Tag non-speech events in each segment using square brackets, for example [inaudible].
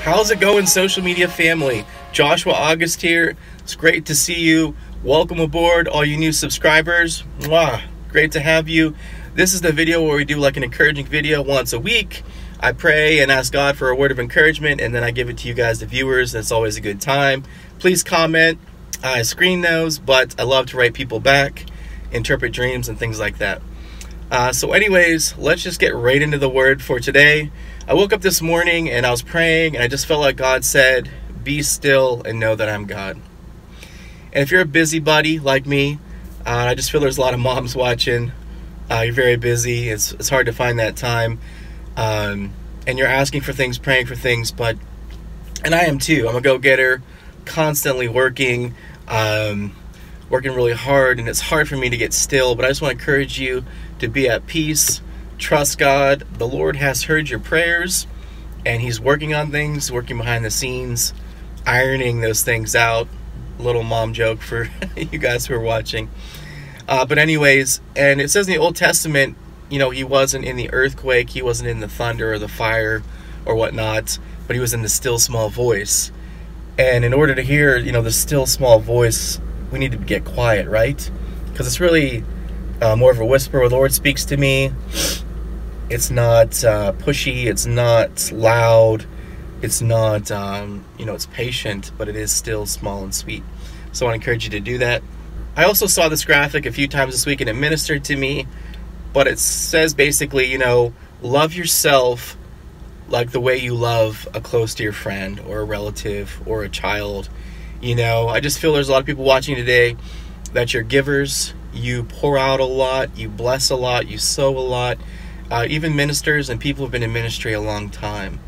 How's it going, social media family? Joshua August here. It's great to see you. Welcome aboard, all you new subscribers. Mwah. Great to have you. This is the video where we do like an encouraging video once a week. I pray and ask God for a word of encouragement, and then I give it to you guys, the viewers. It's always a good time. Please comment. I screen those, but I love to write people back, interpret dreams, and things like that. Uh, so, anyways, let's just get right into the word for today. I woke up this morning and I was praying, and I just felt like God said, Be still and know that I'm God. And if you're a busybody like me, uh, I just feel there's a lot of moms [laughs] watching. Uh, you're very busy, it's, it's hard to find that time. Um, and you're asking for things, praying for things, but, and I am too. I'm a go getter, constantly working. Um, working really hard and it's hard for me to get still but i just want to encourage you to be at peace trust god. The lord has heard your prayers and he's working on things working behind the scenes ironing those things out. Little mom joke for [laughs] you guys who are watching. Uh, but anyways and it says in the old testament you know he wasn't in the earthquake he wasn't in the thunder or the fire or whatnot but he was in the still small voice. And in order to hear you know the still small voice we need to get quiet, right? Because it's really uh, more of a whisper where the Lord speaks to me. It's not uh, pushy, it's not loud, it's not, um, you know, it's patient, but it is still small and sweet. So I encourage you to do that. I also saw this graphic a few times this week and it ministered to me, but it says basically, you know, love yourself like the way you love a close dear friend or a relative or a child you know, I just feel there's a lot of people watching today that you're givers, you pour out a lot, you bless a lot, you sow a lot. Uh, even ministers and people have been in ministry a long time.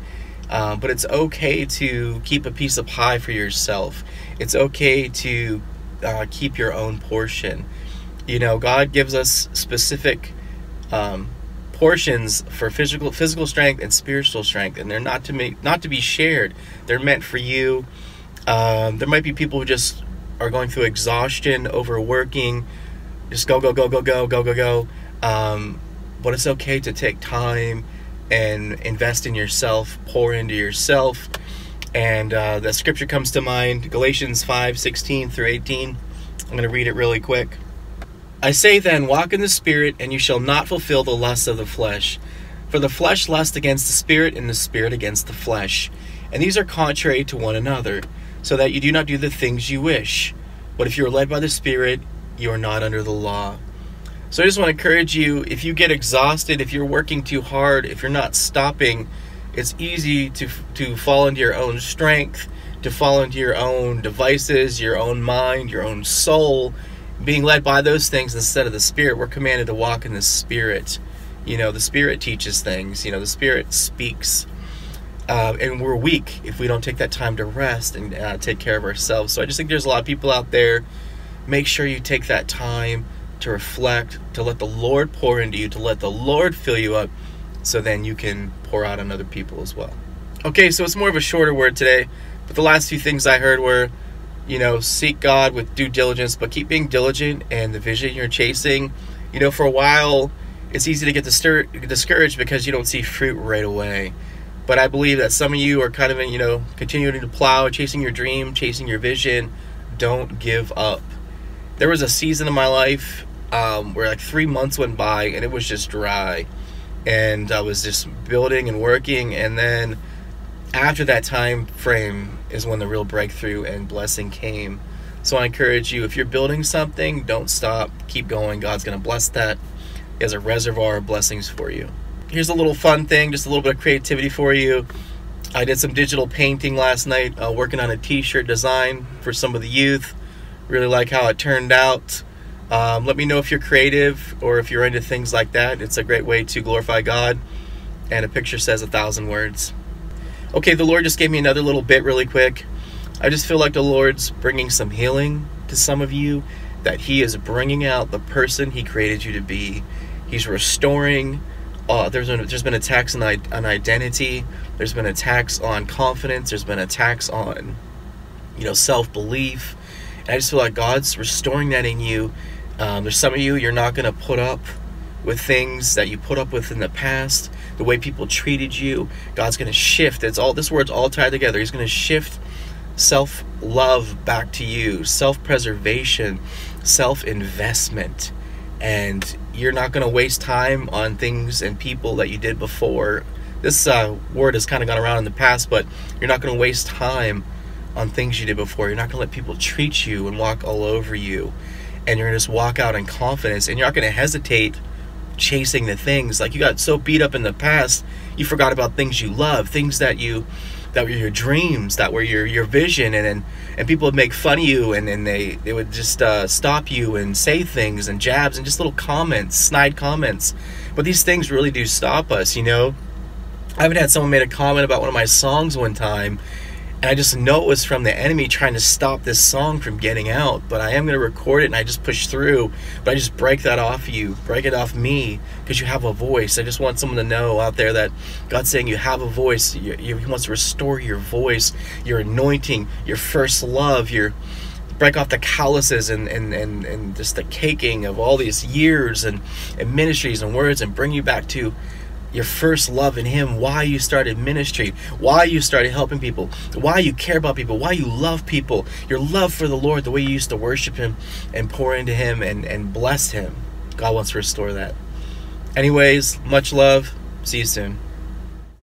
Uh, but it's okay to keep a piece of pie for yourself. It's okay to uh, keep your own portion. You know, God gives us specific um, portions for physical physical strength and spiritual strength, and they're not to make not to be shared. They're meant for you um, there might be people who just are going through exhaustion, overworking, just go, go, go, go, go, go, go, go. Um, but it's okay to take time and invest in yourself, pour into yourself. And uh, the scripture comes to mind Galatians 5 16 through 18. I'm going to read it really quick. I say then, walk in the Spirit, and you shall not fulfill the lusts of the flesh. For the flesh lusts against the Spirit, and the Spirit against the flesh. And these are contrary to one another so that you do not do the things you wish. But if you are led by the Spirit, you are not under the law. So I just want to encourage you if you get exhausted, if you're working too hard, if you're not stopping, it's easy to, to fall into your own strength, to fall into your own devices, your own mind, your own soul, being led by those things instead of the Spirit. We're commanded to walk in the Spirit. You know, the Spirit teaches things, you know, the Spirit speaks uh, and we're weak if we don't take that time to rest and uh, take care of ourselves. So I just think there's a lot of people out there. Make sure you take that time to reflect, to let the Lord pour into you, to let the Lord fill you up, so then you can pour out on other people as well. Okay, so it's more of a shorter word today, but the last few things I heard were, you know, seek God with due diligence, but keep being diligent and the vision you're chasing. You know, for a while, it's easy to get discouraged because you don't see fruit right away. But I believe that some of you are kind of, in, you know, continuing to plow, chasing your dream, chasing your vision. Don't give up. There was a season in my life um, where like three months went by and it was just dry. And I was just building and working. And then after that time frame is when the real breakthrough and blessing came. So I encourage you if you're building something, don't stop, keep going. God's going to bless that. He has a reservoir of blessings for you here's a little fun thing, just a little bit of creativity for you. I did some digital painting last night, uh, working on a t-shirt design for some of the youth. Really like how it turned out. Um, let me know if you're creative or if you're into things like that. It's a great way to glorify God. And a picture says a thousand words. Okay, the Lord just gave me another little bit really quick. I just feel like the Lord's bringing some healing to some of you, that He is bringing out the person He created you to be. He's restoring uh, there's been there's been attacks on, on identity. There's been attacks on confidence. There's been attacks on you know self belief. And I just feel like God's restoring that in you. Um, there's some of you you're not going to put up with things that you put up with in the past, the way people treated you. God's going to shift. It's all this word's all tied together. He's going to shift self-love back to you, self-preservation, self-investment. And you're not going to waste time on things and people that you did before. This uh, word has kind of gone around in the past, but you're not going to waste time on things you did before. You're not going to let people treat you and walk all over you. And you're going to just walk out in confidence and you're not going to hesitate chasing the things. Like you got so beat up in the past, you forgot about things you love, things that you that were your dreams, that were your your vision, and and, and people would make fun of you, and, and they they would just uh, stop you and say things and jabs and just little comments, snide comments. But these things really do stop us, you know. I even had someone made a comment about one of my songs one time, and I just know it was from the enemy trying to stop this song from getting out. But I am going to record it and I just push through. But I just break that off you, break it off me, because you have a voice. I just want someone to know out there that God's saying you have a voice. You, you, he wants to restore your voice, your anointing, your first love, your break off the calluses and, and, and, and just the caking of all these years and, and ministries and words and bring you back to your first love in Him, why you started ministry, why you started helping people, why you care about people, why you love people, your love for the Lord, the way you used to worship Him and pour into Him and, and bless Him. God wants to restore that. Anyways, much love. See you soon.